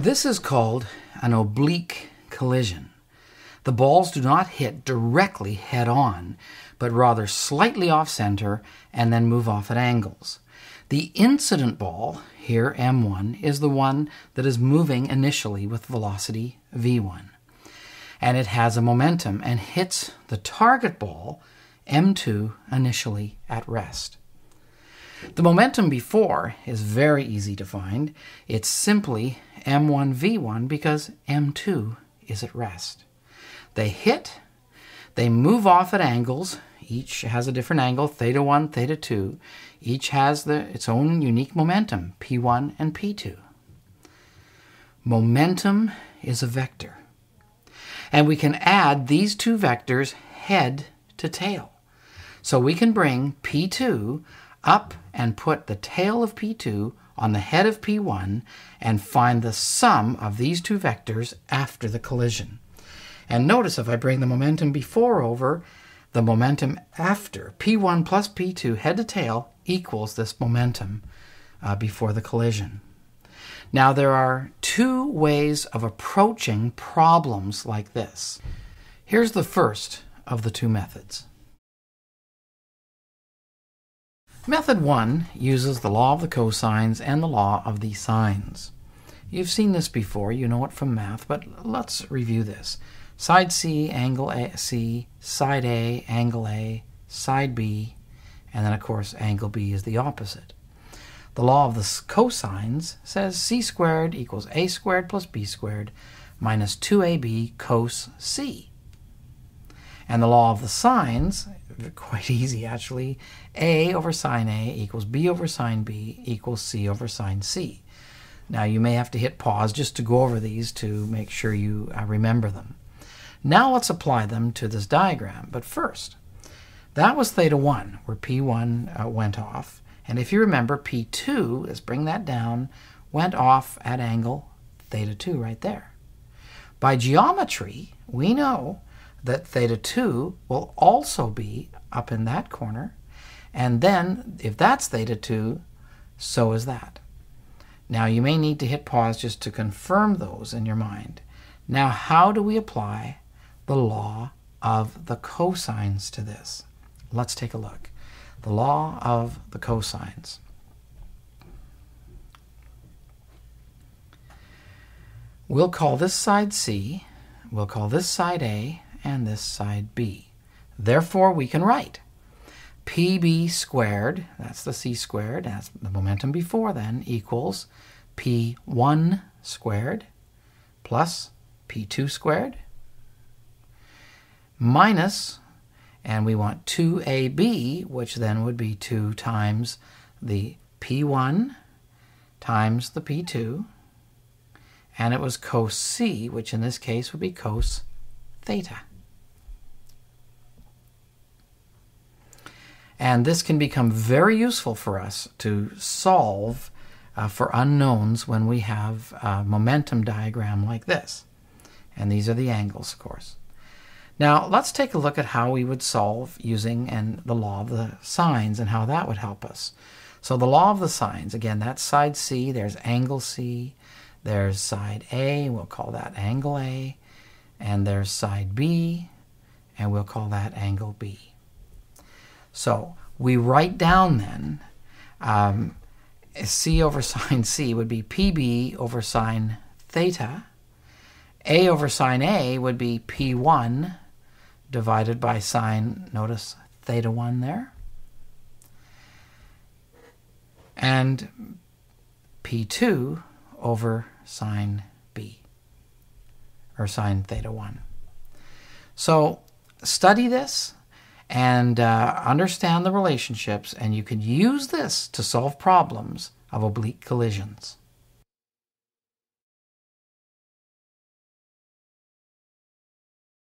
This is called an oblique collision. The balls do not hit directly head on, but rather slightly off center and then move off at angles. The incident ball, here M1, is the one that is moving initially with velocity V1. And it has a momentum and hits the target ball, M2, initially at rest. The momentum before is very easy to find. It's simply M1V1 because M2 is at rest. They hit, they move off at angles. Each has a different angle, theta 1, theta 2. Each has the, its own unique momentum, P1 and P2. Momentum is a vector. And we can add these two vectors head to tail. So we can bring P2 up and put the tail of P2 on the head of P1 and find the sum of these two vectors after the collision. And notice if I bring the momentum before over, the momentum after P1 plus P2 head to tail equals this momentum uh, before the collision. Now, there are two ways of approaching problems like this. Here's the first of the two methods. Method 1 uses the law of the cosines and the law of the sines. You've seen this before, you know it from math, but let's review this. Side C, angle A, C, side A, angle A, side B, and then of course angle B is the opposite. The law of the cosines says c squared equals a squared plus b squared minus 2ab cos c. And the law of the sines, quite easy actually, a over sine A equals b over sine B equals c over sine C. Now you may have to hit pause just to go over these to make sure you uh, remember them. Now let's apply them to this diagram. But first, that was theta 1, where P1 uh, went off. And if you remember, P2, let's bring that down, went off at angle theta 2 right there. By geometry, we know that theta 2 will also be up in that corner. And then, if that's theta 2, so is that. Now, you may need to hit pause just to confirm those in your mind. Now, how do we apply the law of the cosines to this. Let's take a look. The law of the cosines. We'll call this side C, we'll call this side A, and this side B. Therefore, we can write PB squared, that's the C squared, that's the momentum before then, equals P1 squared plus P2 squared minus, and we want 2ab, which then would be 2 times the p1 times the p2, and it was cos c, which in this case would be cos theta. And this can become very useful for us to solve uh, for unknowns when we have a momentum diagram like this. And these are the angles, of course. Now, let's take a look at how we would solve using and the law of the sines and how that would help us. So the law of the sines, again, that's side C, there's angle C, there's side A, we'll call that angle A, and there's side B, and we'll call that angle B. So we write down then um, C over sine C would be PB over sine theta. A over sine A would be P1 divided by sine, notice theta 1 there. And P2 over sine B, or sine theta 1. So study this and uh, understand the relationships, and you can use this to solve problems of oblique collisions.